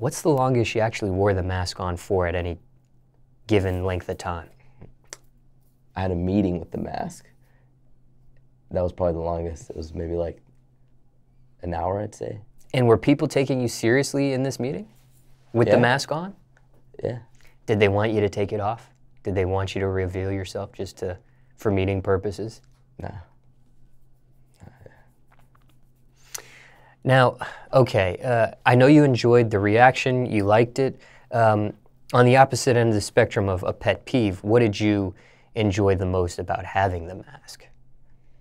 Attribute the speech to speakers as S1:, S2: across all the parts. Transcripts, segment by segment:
S1: What's the longest you actually wore the mask on for at any given length of time?
S2: I had a meeting with the mask. That was probably the longest. It was maybe like an hour, I'd say.
S1: And were people taking you seriously in this meeting with the mask on?
S2: Yeah.
S1: Did they want you to take it off? Did they want you to reveal yourself just to for meeting purposes?
S2: Nah.
S1: Now, okay, uh, I know you enjoyed the reaction, you liked it. Um, on the opposite end of the spectrum of a pet peeve, what did you enjoy the most about having the mask?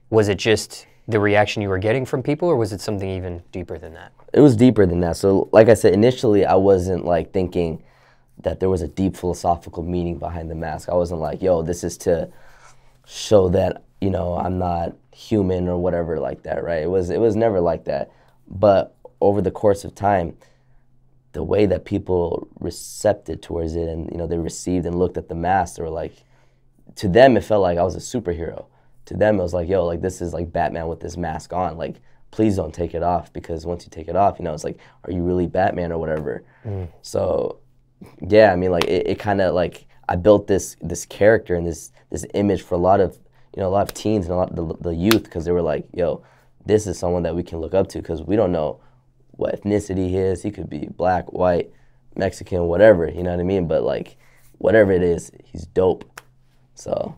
S1: Was it just the reaction you were getting from people, or was it something even deeper than that?
S2: It was deeper than that. So, like I said, initially I wasn't like thinking that there was a deep philosophical meaning behind the mask. I wasn't like, yo, this is to show that, you know, I'm not human or whatever like that, right? It was it was never like that. But over the course of time, the way that people recepted towards it and you know they received and looked at the mask, they were like to them it felt like I was a superhero. To them it was like, yo, like this is like Batman with this mask on. Like, please don't take it off because once you take it off, you know, it's like, are you really Batman or whatever? Mm. So yeah, I mean like it, it kinda like I built this this character and this this image for a lot of you know, a lot of teens and a lot of the, the youth because they were like, yo, this is someone that we can look up to because we don't know what ethnicity he is. He could be black, white, Mexican, whatever, you know what I mean? But like whatever it is, he's dope. So